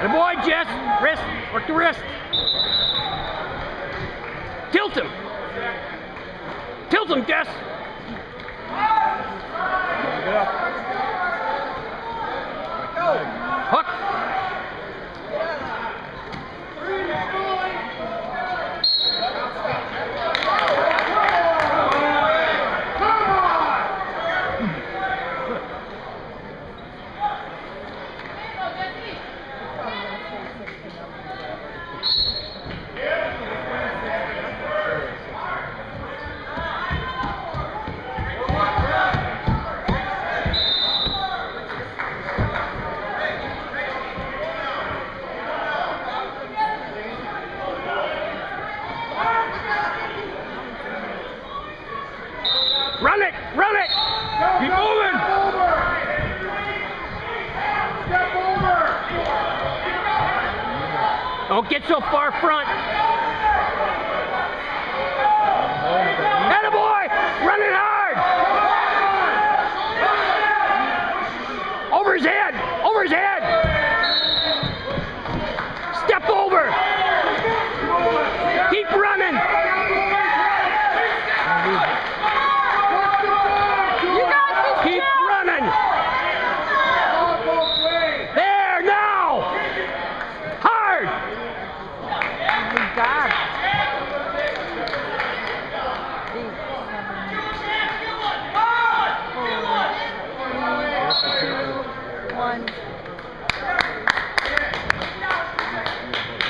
And boy, Jess, wrist, work the wrist. Tilt him. Tilt him, Jess. Hook. Run it, run it. Keep moving. Step over! Don't get so far front. Attaboy! Running hard! Over his head! Over his head!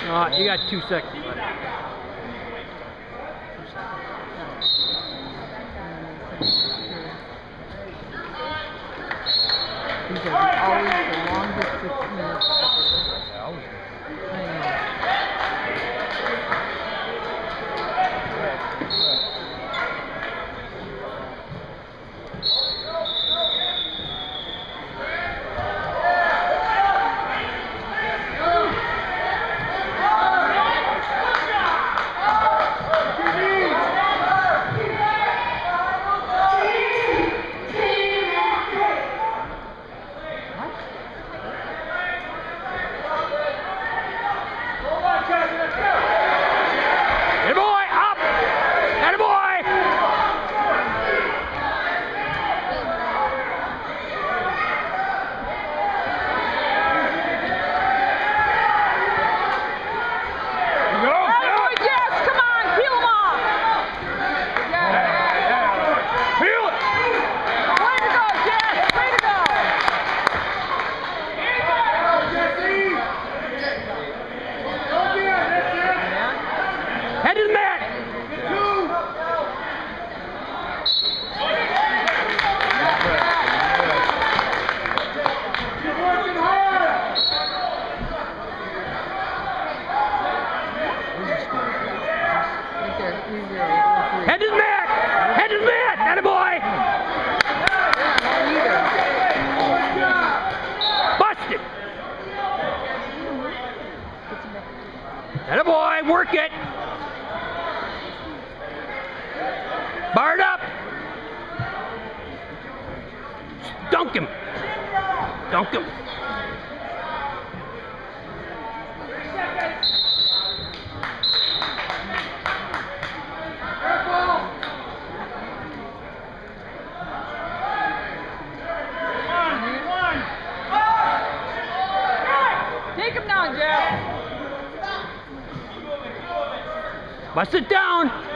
You got two seconds. These are always the longest 15 minutes Attaboy! Work it! Barred up! Dunk him! Dunk him! Watch it down.